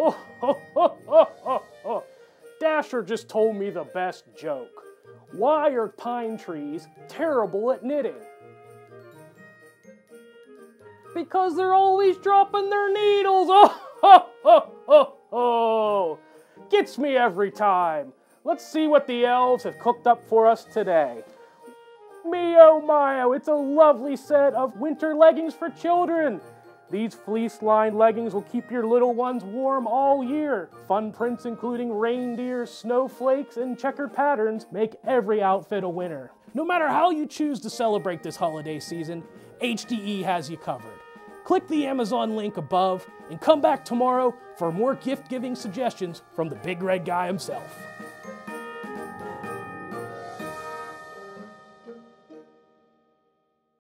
Oh. Dasher just told me the best joke. Why are pine trees terrible at knitting? Because they're always dropping their needles. Oh, ho, ho, ho, ho. Gets me every time. Let's see what the elves have cooked up for us today. My oh, it's a lovely set of winter leggings for children. These fleece lined leggings will keep your little ones warm all year. Fun prints including reindeer, snowflakes, and checkered patterns make every outfit a winner. No matter how you choose to celebrate this holiday season, HDE has you covered. Click the Amazon link above and come back tomorrow for more gift giving suggestions from the big red guy himself.